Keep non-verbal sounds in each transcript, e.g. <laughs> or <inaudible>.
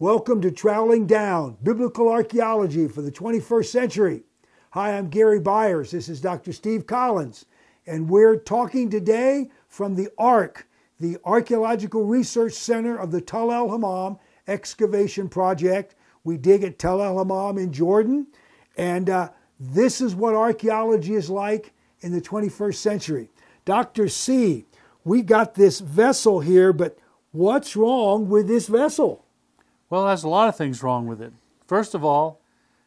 Welcome to Troweling Down Biblical Archaeology for the 21st Century. Hi, I'm Gary Byers. This is Dr. Steve Collins, and we're talking today from the ARC, the Archaeological Research Center of the Tel El Hammam Excavation Project. We dig at Tel El Hammam in Jordan, and uh, this is what archaeology is like in the 21st century. Dr. C, we got this vessel here, but what's wrong with this vessel? Well, there's a lot of things wrong with it. First of all,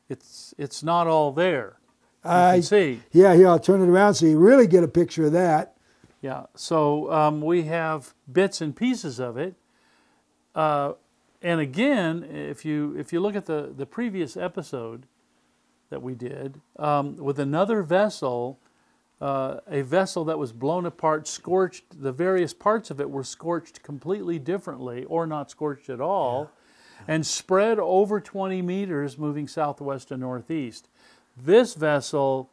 it's it's not all there. You I see. Yeah, here, I'll turn it around so you really get a picture of that. Yeah. So um, we have bits and pieces of it. Uh, and again, if you if you look at the the previous episode that we did um, with another vessel, uh, a vessel that was blown apart, scorched. The various parts of it were scorched completely differently, or not scorched at all, and spread over 20 meters, moving southwest to northeast. This vessel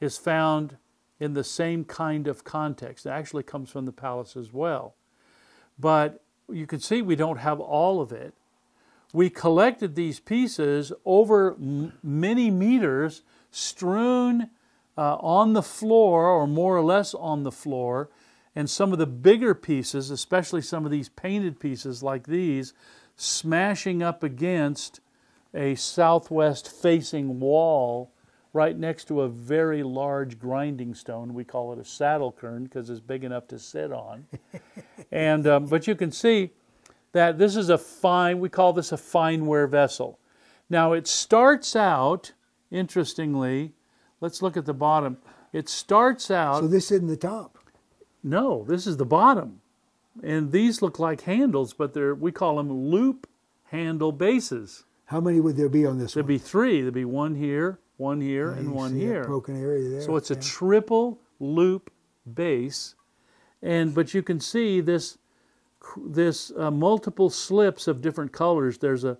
is found in the same kind of context. It actually comes from the palace as well. But you can see we don't have all of it. We collected these pieces over many meters, strewn uh, on the floor, or more or less on the floor. And some of the bigger pieces, especially some of these painted pieces like these, smashing up against a southwest facing wall right next to a very large grinding stone. We call it a saddle quern because it's big enough to sit on. <laughs> and um, but you can see that this is a fine. We call this a fineware vessel. Now it starts out interestingly. Let's look at the bottom. It starts out. So this isn't the top. No, this is the bottom. And these look like handles, but they're we call them loop handle bases. How many would there be on this one? There'd one? be three. There'd be one here, one here, Yeah, and one here. broken area there. So it's a triple loop base, and but you can see this this uh, multiple slips of different colors. There's a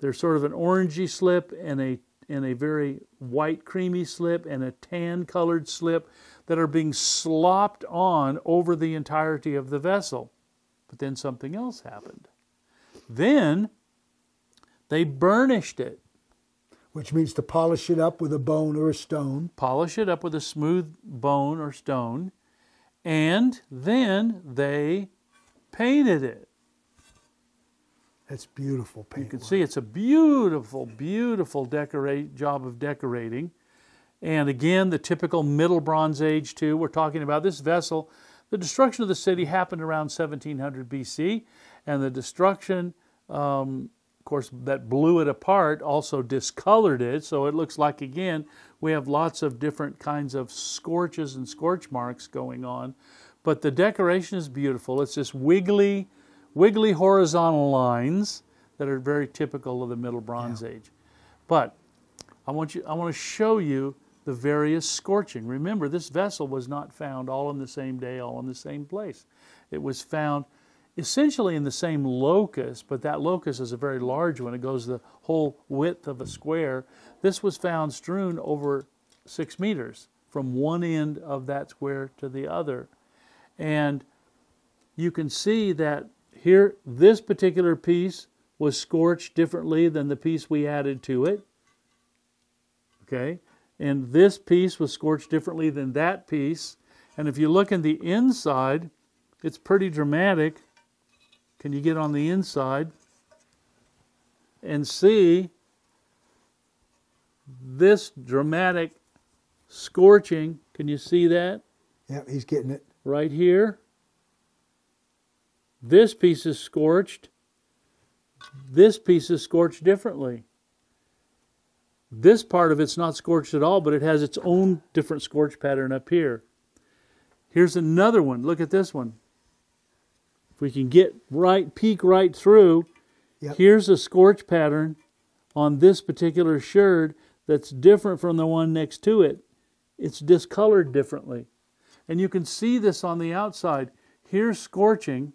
there's sort of an orangey slip and a and a very white creamy slip and a tan colored slip that are being slopped on over the entirety of the vessel. But then something else happened. Then they burnished it Which means to polish it up with a bone or a stone. polish it up with a smooth bone or stone, and then they painted it. That's beautiful You can work. see it's a beautiful, beautiful decorate job of decorating. And again, the typical Middle Bronze Age 2. We're talking about this vessel. The destruction of the city happened around 1700 BC, and the destruction, um, of course, that blew it apart also discolored it. So it looks like again we have lots of different kinds of scorches and scorch marks going on. But the decoration is beautiful. It's this wiggly, wiggly horizontal lines that are very typical of the Middle Bronze Age. But I want you I want to show you the various scorching. Remember, this vessel was not found all in the same day, all in the same place. It was found essentially in the same locus, but that locus is a very large one. It goes the whole width of a square. This was found strewn over six meters from one end of that square to the other. And you can see that here, this particular piece was scorched differently than the piece we added to it. Okay? And this piece was scorched differently than that piece. And if you look in the inside, it's pretty dramatic. Can you get on the inside and see this dramatic scorching? Can you see that? Yeah, he's getting it. right here. This piece is scorched. This piece is scorched differently. This part of it's not scorched at all, but it has its own different scorch pattern up here. Here's another one. Look at this one. If we can get right, peek right through, Yep. here's a scorch pattern on this particular sherd that's different from the one next to it. It's discolored differently. And you can see this on the outside. Here's scorching.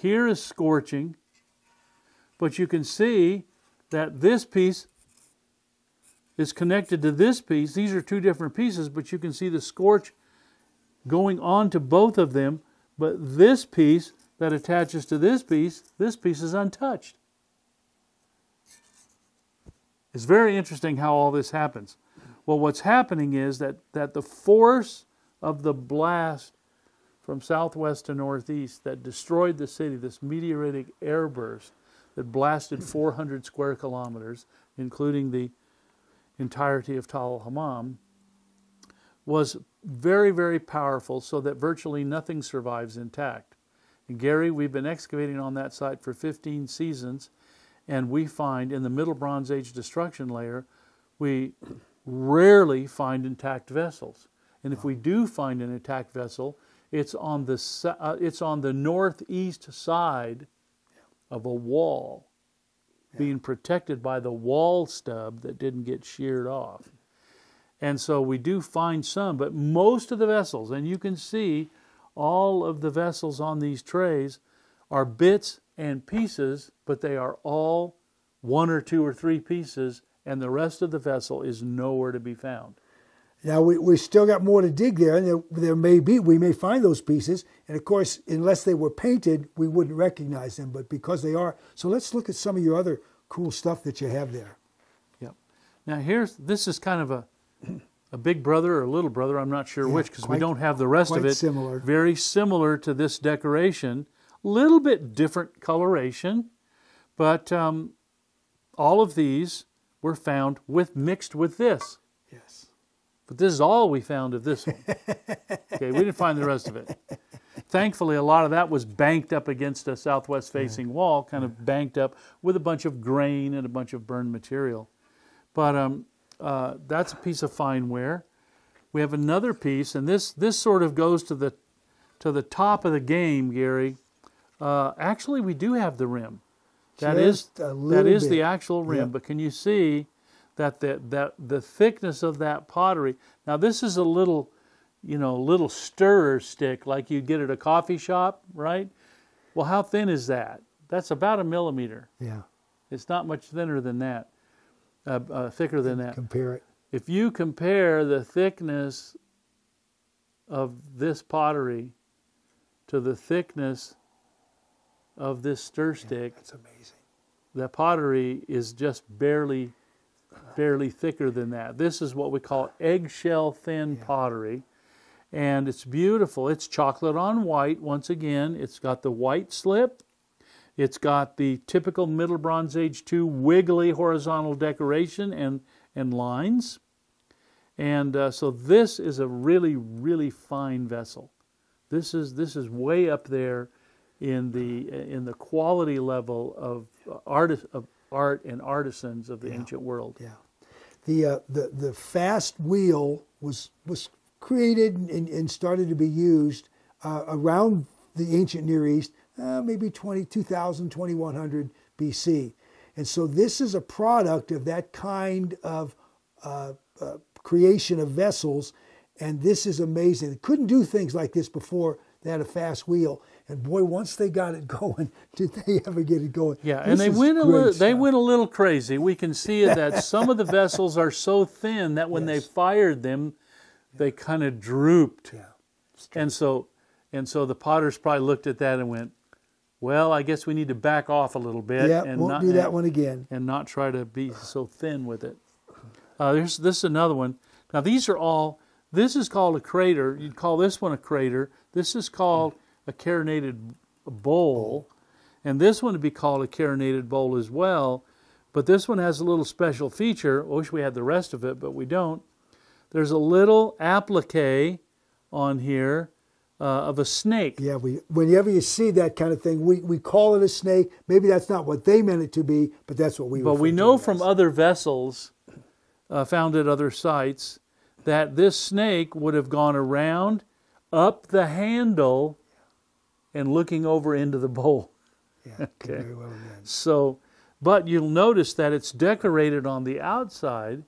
Here is scorching. But you can see that this piece is connected to this piece. These are two different pieces, but you can see the scorch going on to both of them. But this piece that attaches to this piece, this piece is untouched. It's very interesting how all this happens. Well, what's happening is that, that the force of the blast from southwest to northeast that destroyed the city, this meteoritic airburst that blasted hmm. 400 square kilometers, including the entirety of Tal Hammam, was very, very powerful so that virtually nothing survives intact. And Gary, we've been excavating on that site for 15 seasons, and we find in the Middle Bronze Age destruction layer, we rarely find intact vessels. And if we do find an intact vessel, it's on the, uh, it's on the northeast side of a wall yeah. being protected by the wall stub that didn't get sheared off. And so we do find some, but most of the vessels, and you can see all of the vessels on these trays, are bits and pieces, but they are all one or two or three pieces, and the rest of the vessel is nowhere to be found. Now we we still got more to dig there, and there, there may be we may find those pieces, and of course, unless they were painted, we wouldn't recognize them. But because they are, so let's look at some of your other cool stuff that you have there. Yep. Now here's this is kind of a a big brother or a little brother. I'm not sure yeah, which because we don't have the rest of it. Similar. Very similar to this decoration. A Little bit different coloration, but um, all of these were found with mixed with this. Yes. But this is all we found of this one. <laughs> okay, we didn't find the rest of it. Thankfully, a lot of that was banked up against a southwest facing wall, kind of banked up with a bunch of grain and a bunch of burned material. But um, uh, that's a piece of fine ware. We have another piece, and this, this sort of goes to the, to the top of the game, Gary. Uh, actually, we do have the rim. That Just is that is bit. the actual rim. Yep. But can you see that the, that the thickness of that pottery. Now this is a little, you know, little stirrer stick like you'd get at a coffee shop, right? Well, how thin is that? That's about a millimeter. Yeah. It's not much thinner than that, uh, uh, thicker than that. Compare it. If you compare the thickness of this pottery to the thickness of this stir stick, yeah, that's amazing. The pottery is just barely barely thicker than that. This is what we call eggshell thin yeah. pottery. And it's beautiful. It's chocolate on white once again. It's got the white slip. It's got the typical Middle Bronze Age 2 wiggly horizontal decoration and, and lines. And uh, so this is a really, really fine vessel. This is, this is way up there in the, in the quality level of, artist, of art and artisans of the yeah. ancient world. Yeah. The, uh, the, the fast wheel was, was created and, and started to be used uh, around the ancient Near East, uh, maybe 20, 2000, 2100 BC. And so this is a product of that kind of uh, uh, creation of vessels. And this is amazing. They couldn't do things like this before they had a fast wheel. And boy, once they got it <laughs> going, did they ever get it going? Yeah, this and they went a little, they went a little crazy. We can see that <laughs> some of the vessels are so thin that when yes. they fired them, they kind of drooped. Yeah. And so and so the potters probably looked at that and went, "Well, I guess we need to back off a little bit yeah, and won't not do that one again, and not try to be so thin with it." Uh, there's this is another one. Now these are all. This is called a krater. You'd call this one a krater. This is called a carinated bowl, and this one would be called a carinated bowl as well. But this one has a little special feature. I wish we had the rest of it, but we don't. There's a little applique on here uh, of a snake. Yeah, we, whenever you see that kind of thing, we, we call it a snake. Maybe that's not what they meant it to be, but that's what we. But we know from other vessels uh, found at other sites that this snake would have gone around up the handle and looking over into the bowl. Yeah, <laughs> okay. Well so, but you'll notice that it's decorated on the outside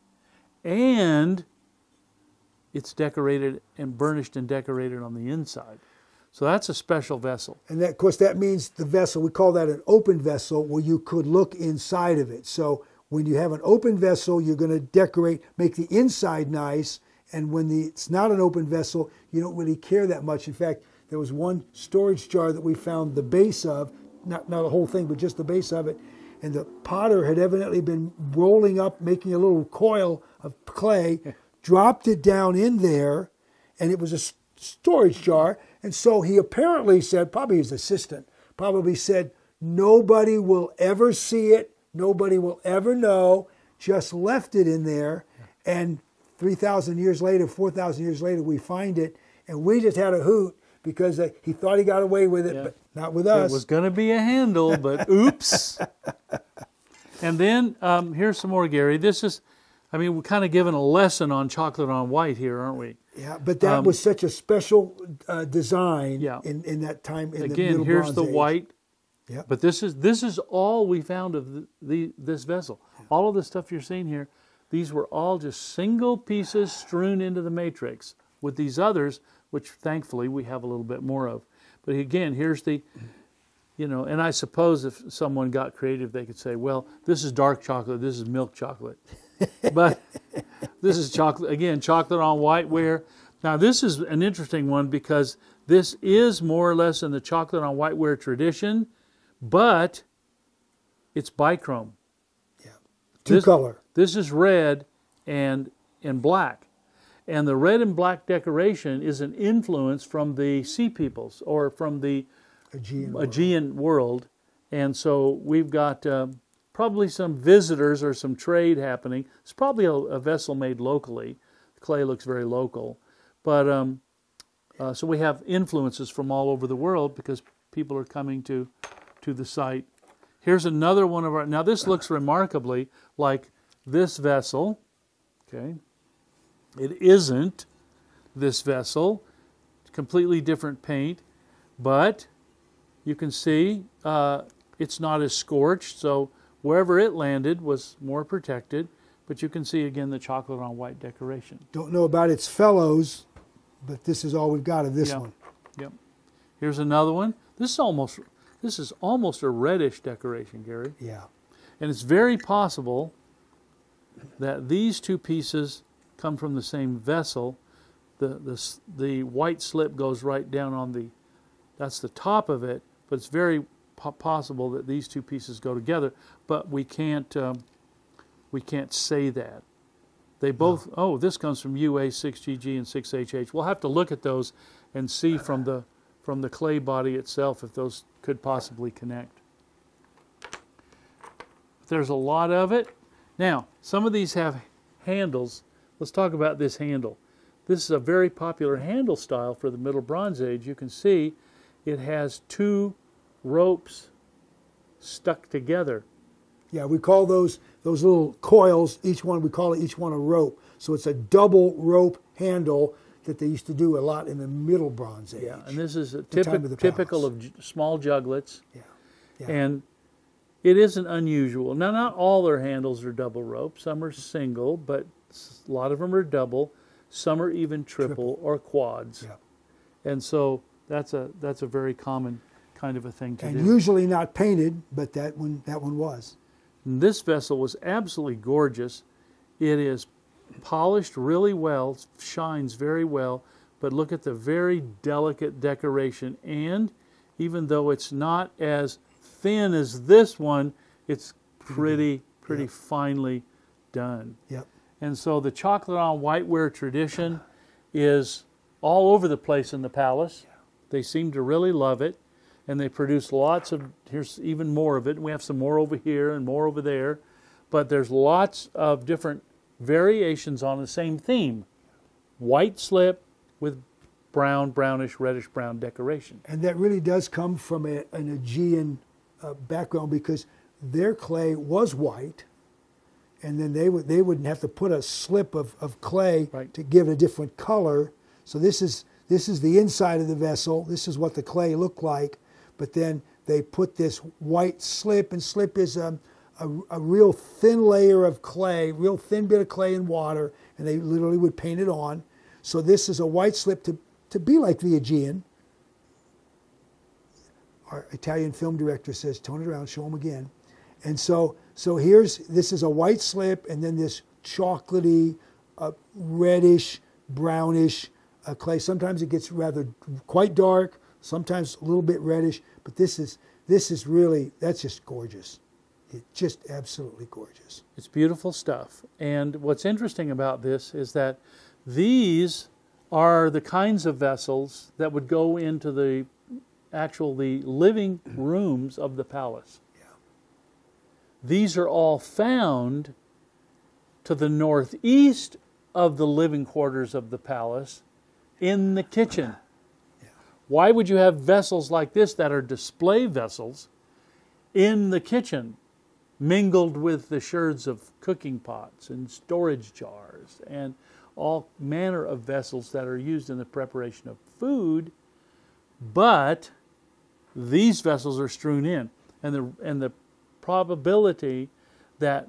and it's decorated and burnished and decorated on the inside. So that's a special vessel. And that, of course, that means the vessel, we call that an open vessel where you could look inside of it. So when you have an open vessel, you're going to decorate, make the inside nice. And when the, it's not an open vessel, you don't really care that much. In fact, there was one storage jar that we found the base of, not, not a whole thing, but just the base of it. and the potter had evidently been rolling up, making a little coil of clay, <laughs> dropped it down in there, and it was a storage jar. And so he apparently said, probably his assistant, probably said, nobody will ever see it, nobody will ever know, just left it in there. And 3,000 years later, 4,000 years later, we find it, and we just had a hoot because he thought he got away with it, yeah. but not with us. It was going to be a handle, but <laughs> oops. and then um, here's some more, Gary. This is, I mean, we're kind of giving a lesson on chocolate on white here, aren't we? Yeah, but that um, was such a special uh, design yeah. in, in that time. In Again, the here's the age. white. Yeah. But this is this is all we found of the, the this vessel. Yeah. All of the stuff you're seeing here, these were all just single pieces strewn into the matrix. With these others, which thankfully we have a little bit more of. But again, here's the, you know, and I suppose if someone got creative, they could say, well, this is dark chocolate, this is milk chocolate. <laughs> but this is chocolate, again, chocolate on white ware. Now, this is an interesting one because this is more or less in the chocolate on white ware tradition, but it's bichrome. Yeah. Two this, color. This is red and and black. And the red and black decoration is an influence from the sea peoples or from the Aegean, Aegean world. And so we've got uh, probably some visitors or some trade happening. It's probably a, a vessel made locally. The clay looks very local. But um, uh, so we have influences from all over the world because people are coming to, to the site. Here's another one of our. Now, this looks remarkably like this vessel. Okay. It isn't this vessel, completely different paint, but you can see uh, it's not as scorched, so wherever it landed was more protected. But you can see again the chocolate on white decoration. Don't know about its fellows, but this is all we've got of this yep. one. Yep. Here's another one. This is almost this is almost a reddish decoration, Gary. Yeah. And it's very possible that these two pieces come from the same vessel. The, the, the white slip goes right down on the, that's the top of it, but it's very po- possible that these two pieces go together, but we can't, um, we can't say that. They both, no. oh, this comes from UA 6GG and 6HH. We'll have to look at those and see from the, from the clay body itself if those could possibly connect. There's a lot of it. Now, some of these have handles Let's talk about this handle. This is a very popular handle style for the Middle Bronze Age. You can see it has two ropes stuck together. Yeah, we call those those little coils, each one, we call it each one a rope. So it's a double rope handle that they used to do a lot in the Middle Bronze Age. Yeah, and this is typical, typical of small juglets. Yeah. yeah. And it isn't unusual. Now, not all their handles are double rope. Some are single, but a lot of them are double. Some are even triple, triple. or quads. Yeah. And so that's a that's a very common kind of a thing to and do. usually not painted, but that one that one was. And this vessel was absolutely gorgeous. It is polished really well, shines very well, but look at the very delicate decoration. And even though it's not as thin as this one, it's pretty, pretty yep. finely done. Yep. And so the chocolate on whiteware tradition is all over the place in the palace. They seem to really love it. And they produce lots of, here's even more of it. We have some more over here and more over there. But there's lots of different variations on the same theme white slip with brown, brownish, reddish brown decoration. And that really does come from a, an Aegean uh, background because their clay was white and then they would they wouldn't have to put a slip of, of clay right. to give it a different color. So this is this is the inside of the vessel. This is what the clay looked like, but then they put this white slip, and slip is a, a, a real thin layer of clay, real thin bit of clay and water, and they literally would paint it on. So this is a white slip to, to be like the Aegean. Our Italian film director says, tone it around, show them again. And so so here's this is a white slip, and then this chocolatey, uh, reddish, brownish uh, clay. Sometimes it gets rather quite dark, sometimes a little bit reddish, but this is this is really that's just gorgeous. It's just absolutely gorgeous. It's beautiful stuff. And what's interesting about this is that these are the kinds of vessels that would go into the actual the living rooms of the palace. These are all found to the northeast of the living quarters of the palace in the kitchen. Why would you have vessels like this that are display vessels in the kitchen, mingled with the sherds of cooking pots and storage jars and all manner of vessels that are used in the preparation of food? But these vessels are strewn in, and the and the probability that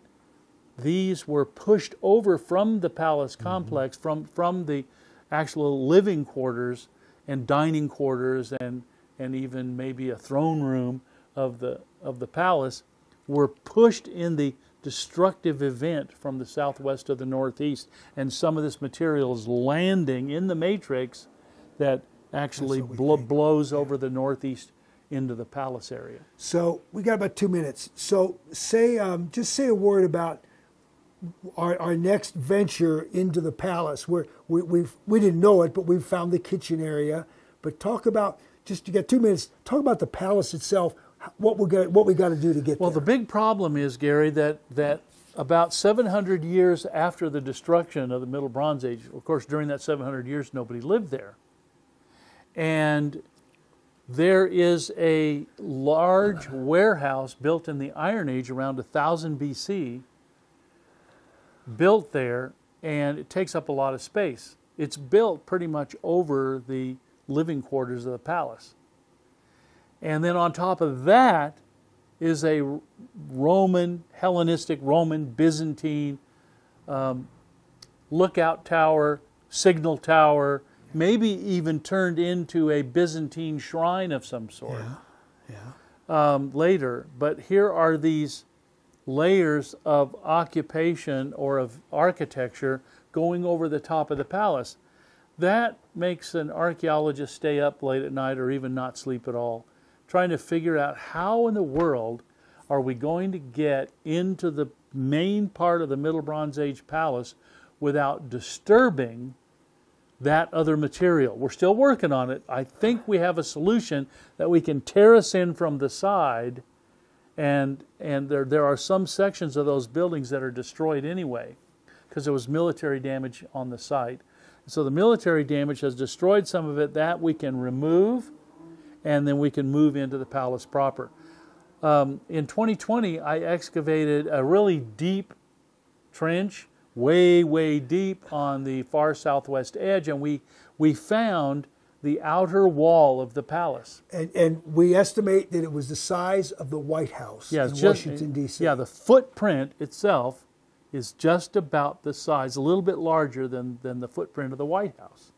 these were pushed over from the palace mm-hmm. complex, from from the actual living quarters and dining quarters and and even maybe a throne room of the of the palace were pushed in the destructive event from the southwest to the northeast. And some of this material is landing in the matrix that actually what we blo- think. blows over the northeast into the palace area So we got about two minutes. So say, um, just say a word about our, our next venture into the palace. Where we we've, we didn't know it, but we've found the kitchen area. But talk about just to get two minutes. Talk about the palace itself. What we got what we got to do to get there. Well, there. the big problem is, Gary, that, that about 700 years after the destruction of the Middle Bronze Age, of course, during that 700 years, nobody lived there. And there is a large warehouse built in the Iron Age around 1000 BC, built there, and it takes up a lot of space. It's built pretty much over the living quarters of the palace. And then on top of that is a Roman, Hellenistic, Roman, Byzantine um, lookout tower, signal tower, maybe even turned into a Byzantine shrine of some sort yeah, yeah. um, later. But here are these layers of occupation or of architecture going over the top of the palace. That makes an archaeologist stay up late at night or even not sleep at all, trying to figure out how in the world are we going to get into the main part of the Middle Bronze Age palace without disturbing that other material. We're still working on it. I think we have a solution that we can tear us in from the side, and and there there are some sections of those buildings that are destroyed anyway, because there was military damage on the site. So the military damage has destroyed some of it. That we can remove, and then we can move into the palace proper. Um, in 2020, I excavated a really deep trench, way, way deep on the far southwest edge, and we, we found the outer wall of the palace. And, and we estimate that it was the size of the White House Yeah, in just, Washington D.C. Yeah, the footprint itself is just about the size, a little bit larger than, than the footprint of the White House.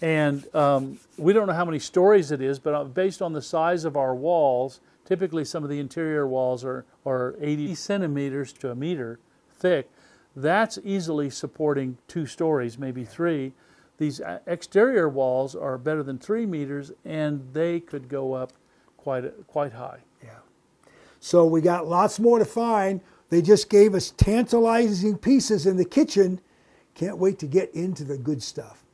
And um, we don't know how many stories it is, but uh, based on the size of our walls, typically some of the interior walls are, are 80 centimeters to a meter thick. That's easily supporting two stories, maybe three. These uh, exterior walls are better than three meters, and they could go up quite, quite high. Yeah. So we got lots more to find. They just gave us tantalizing pieces in the kitchen. Can't wait to get into the good stuff.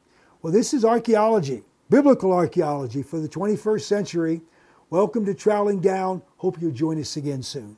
Well, this is archaeology, biblical archaeology for the 21st century. Welcome to Troweling Down. Hope you'll join us again soon.